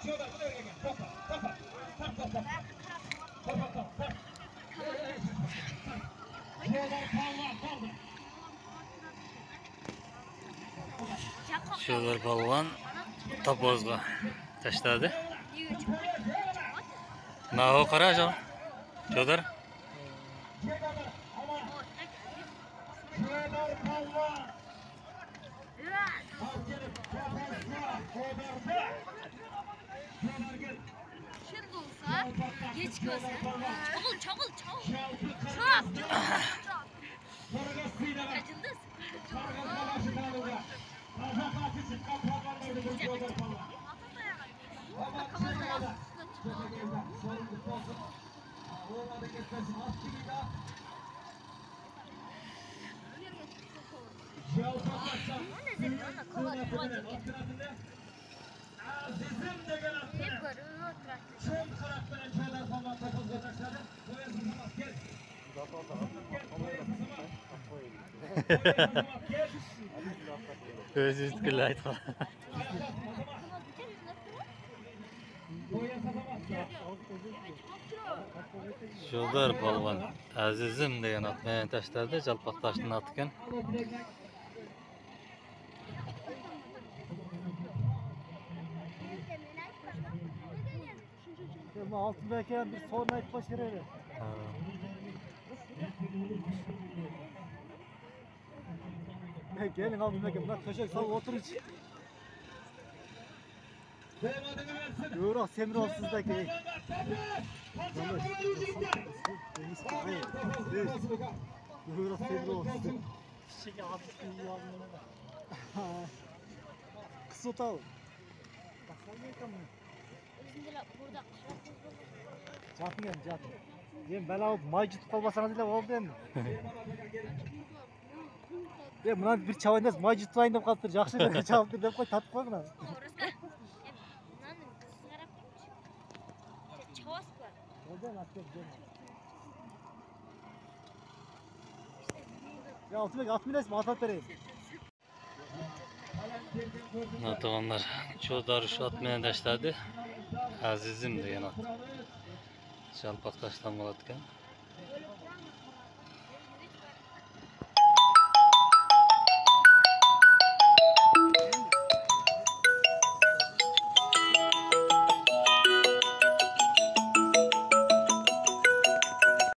Şolar balvan topozga tashladi. Naho qara jo. Chodar. Şimdi olsa geç görse. Çabul çabul çabul. Çap. Çap. Kaçındız. Hep Özürtkulaytma. Şuldar balvan, əzizim deyən atmayan e, təşlərdə calpaq daşını atıqın. Altı bəkən bir sonra etbaş yerəyə. He gelin abi mekan bak köşek sağ otur iç. Yürü Semra sizdeki. Yürü Semra sizdeki. Çiçek artık kullanmıyor. Kısa tal. Bakalım mekan mı? Çapın gelin çapın. Yem bela o maycı tutalmasanız ile oldu yani. жерге чабып тұр деп қой татып қой мына Orası. Nanın sigara Çavas var. Oldu mu? Atıyor, gidiyor. Ya Altınbek at mı resmi at at vereyim. Notovanlar Chodar shu ot bilan tashladi. Azizim degan ot. Jalpoq tashlanib olayotgan.